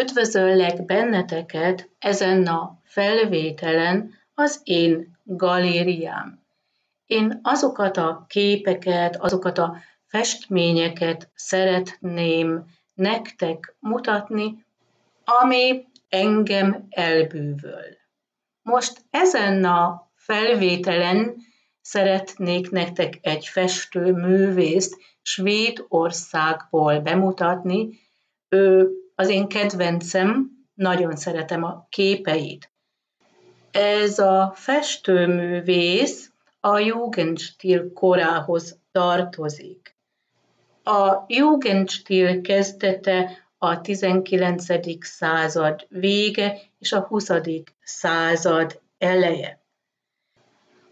Üdvözöllek benneteket ezen a felvételen az én galériám. Én azokat a képeket, azokat a festményeket szeretném nektek mutatni, ami engem elbűvöl. Most ezen a felvételen szeretnék nektek egy festő művészt Svédországból bemutatni. Ő az én kedvencem, nagyon szeretem a képeit. Ez a festőművész a Jugendstil korához tartozik. A Jugendstil kezdete a 19. század vége és a 20. század eleje.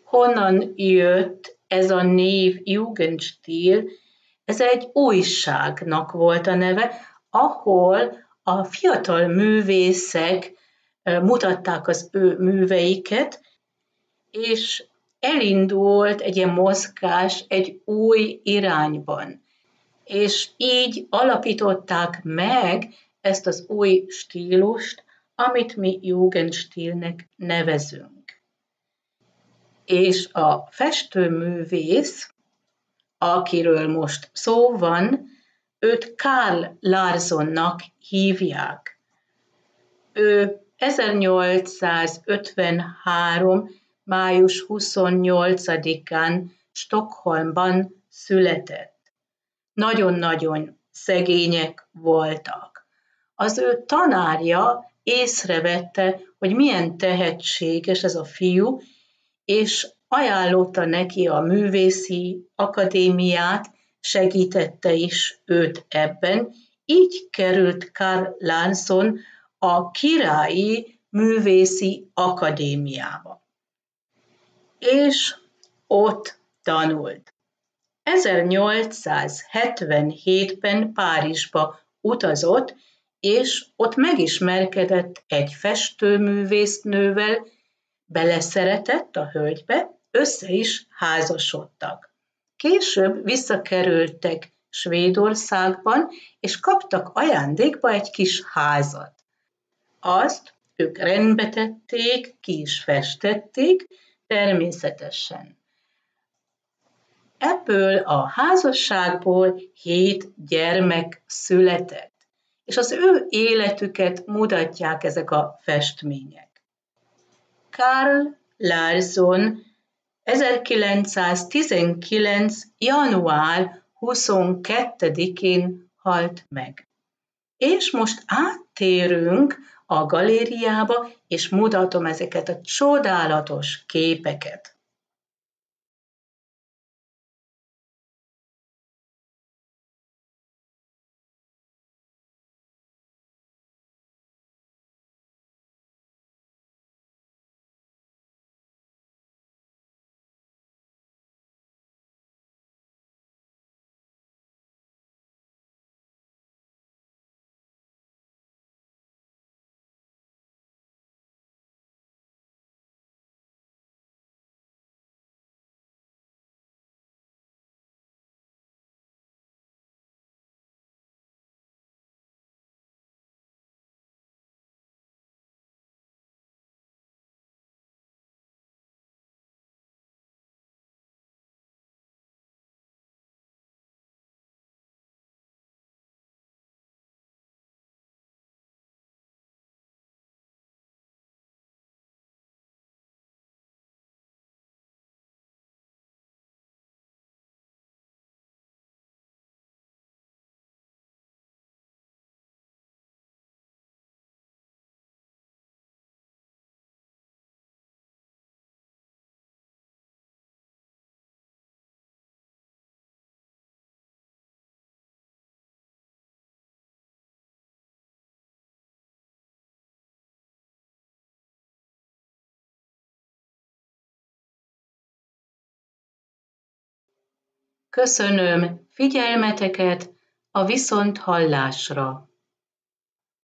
Honnan jött ez a név Jugendstil? Ez egy újságnak volt a neve, ahol a fiatal művészek mutatták az ő műveiket, és elindult egy ilyen mozgás egy új irányban. És így alapították meg ezt az új stílust, amit mi Jugendstilnek nevezünk. És a festőművész, akiről most szó van, őt Karl Larsonnak hívják. Ő 1853. május 28-án Stockholmban született. Nagyon-nagyon szegények voltak. Az ő tanárja észrevette, hogy milyen tehetséges ez a fiú, és ajánlotta neki a művészi akadémiát, segítette is őt ebben, így került Karl Lanson a Királyi Művészi Akadémiába. És ott tanult. 1877-ben Párizsba utazott, és ott megismerkedett egy festőművésznővel, beleszeretett a hölgybe, össze is házasodtak. Később visszakerültek Svédországban, és kaptak ajándékba egy kis házat. Azt ők rendbe tették, ki is festették, természetesen. Ebből a házasságból hét gyermek született, és az ő életüket mutatják ezek a festmények. Karl Larsson 1919. január 22-én halt meg. És most áttérünk a galériába, és mutatom ezeket a csodálatos képeket. Köszönöm figyelmeteket a viszont hallásra!